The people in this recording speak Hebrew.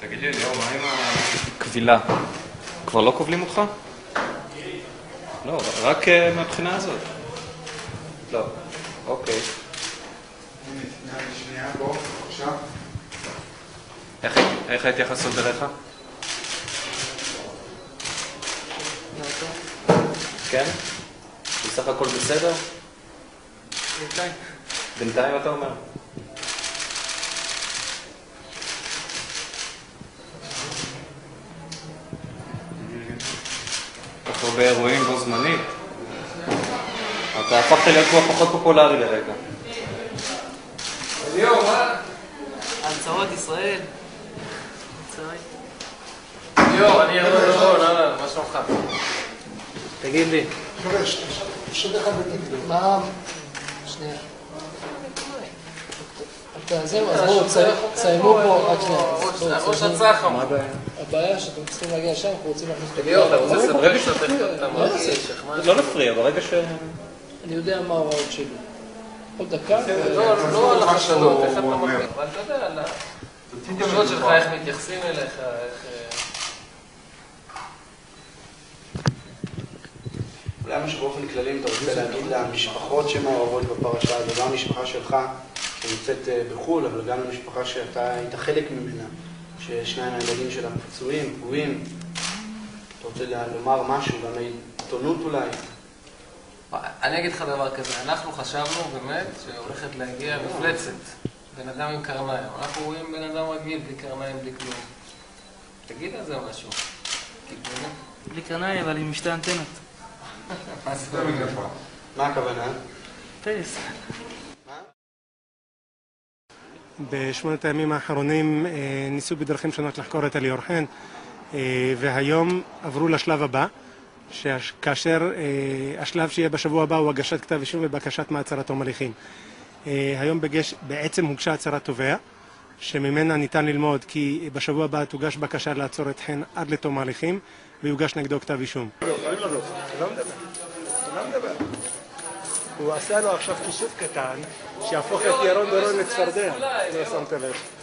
תגיד לי, אליהו, מה עם הכבילה? כבר לא כובלים אותך? לא, רק אה, מהבחינה הזאת. לא, אוקיי. איך ההתייחסות אליך? כן? בסך הכל בסדר? בינתיים. בינתיים אתה אומר? כך הרבה אירועים בו זמנית. אתה הפכת להיות כבר פחות פופולרי לרגע. אליהו, מה? הצהרות ישראל. צהריים. ליאור, אני אראה לך, לא, לא, מה שלומך? תגיד לי. חבר'ה, שתי חברים, מה... שנייה. אתה זהו, אז בואו, תסיימו פה, רק שנייה. אז בואו, ראש תסיימו. הצחר. מה הבעיה שאתם צריכים להגיע לשם, אנחנו רוצים להכניס את ליאור, אתה רוצה לא, לא? לא? לא נפריע, ברגע ש... אני יודע מה ההוראות שלי. עוד דקה. לא, לא על החשדות, איך אתה. מרגיש? אבל אתה יודע, על התחושות שלך, איך מתייחסים אליך, איך... אה, אולי משהו באופן כללי, אם אתה רוצה להגיד למשפחות שמעורבות בפרשה הזו, גם המשפחה שלך שנמצאת אה, בחו"ל, אבל גם למשפחה שאתה היית חלק ממנה, ששניים מהילדים שלה פצועים, פגועים. אתה רוצה לומר משהו, גם לעיתונות אולי? אני אגיד לך דבר כזה, אנחנו חשבנו באמת שהולכת להגיע מפלצת, בן אדם עם קרניים. אנחנו רואים בן אדם רגיל, בלי קרניים, בלי כלום. תגיד על זה משהו. בלי קרניים, אבל עם שתי אנטנות. מה הכוונה? טייס. בשמונת הימים האחרונים אה, ניסו בדרכים שונות לחקור את אליאור חן אה, והיום עברו לשלב הבא כאשר אה, השלב שיהיה בשבוע הבא הוא הגשת כתב אישום ובקשת מעצר עד תום הליכים. היום בגש, בעצם הוגשה הצהרת תובע שממנה ניתן ללמוד כי בשבוע הבא תוגש בקשה לעצור את חן עד לתום ההליכים ויוגש נגדו כתב אישום. הוא עשה לו עכשיו כיסוף קטן שיהפוך את ירון דורון לצפרדע, לא שמת לב.